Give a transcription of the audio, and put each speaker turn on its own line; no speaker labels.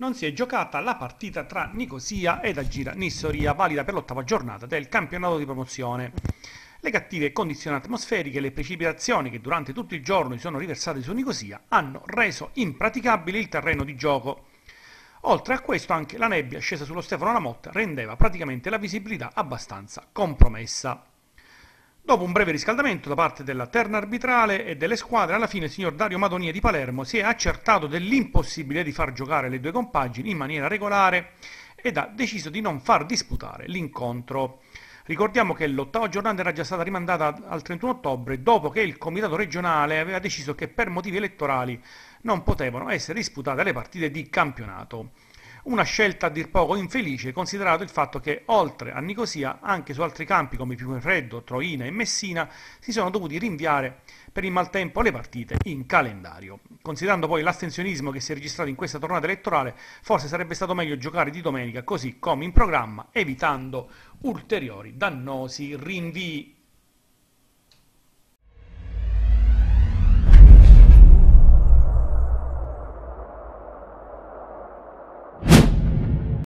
non si è giocata la partita tra Nicosia ed Agira Nissoria, valida per l'ottava giornata del campionato di promozione. Le cattive condizioni atmosferiche e le precipitazioni che durante tutto il giorno si sono riversate su Nicosia hanno reso impraticabile il terreno di gioco. Oltre a questo anche la nebbia scesa sullo Stefano Lamotta rendeva praticamente la visibilità abbastanza compromessa. Dopo un breve riscaldamento da parte della terna arbitrale e delle squadre, alla fine il signor Dario Madonia di Palermo si è accertato dell'impossibilità di far giocare le due compagini in maniera regolare ed ha deciso di non far disputare l'incontro. Ricordiamo che l'ottava giornata era già stata rimandata al 31 ottobre dopo che il comitato regionale aveva deciso che per motivi elettorali non potevano essere disputate le partite di campionato. Una scelta a dir poco infelice, considerato il fatto che oltre a Nicosia, anche su altri campi come Fiumefreddo, Troina e Messina, si sono dovuti rinviare per il maltempo le partite in calendario. Considerando poi l'astensionismo che si è registrato in questa tornata elettorale, forse sarebbe stato meglio giocare di domenica così come in programma, evitando ulteriori dannosi rinvii.